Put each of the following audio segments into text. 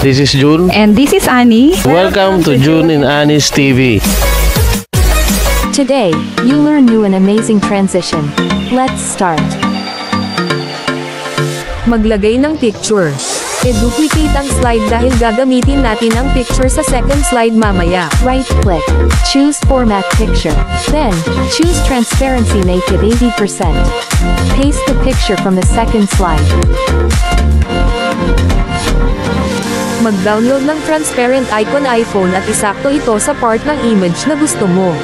This is Jun. And this is Annie. Welcome to Jun in Annie's TV. Today, you learn new and amazing transition. Let's start. Maglagay ng picture. E-duplicate ang slide dahil gagamitin natin ang picture sa second slide mamaya. Right click. Choose Format Picture. Then, choose Transparency Make it 80%. Paste the picture from the second slide. Mag-download ng transparent icon iPhone at isakto ito sa part ng image na gusto mo.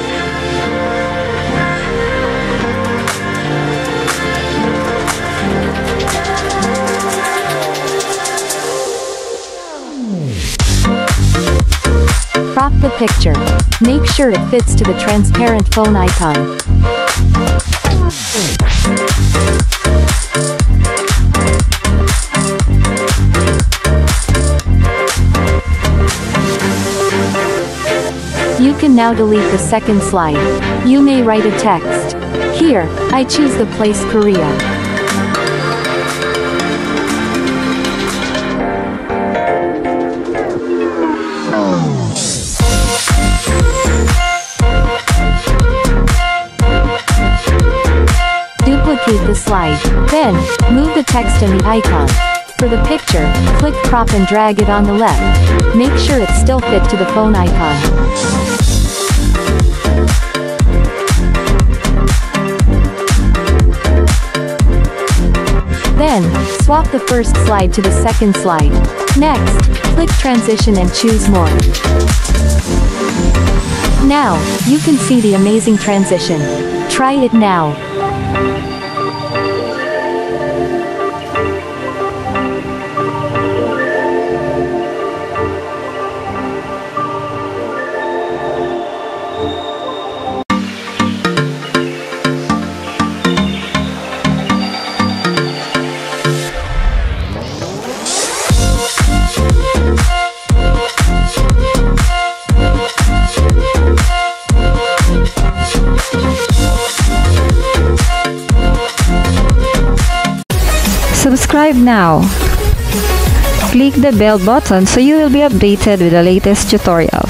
Crop the picture. Make sure it fits to the transparent phone icon. You can now delete the second slide. You may write a text. Here, I choose the place Korea. Duplicate the slide. Then, move the text and the icon. For the picture, click crop and drag it on the left. Make sure it still fit to the phone icon. Then, swap the first slide to the second slide. Next, click transition and choose Morph. Now, you can see the amazing transition. Try it now. Subscribe now. Click the bell button so you will be updated with the latest tutorial.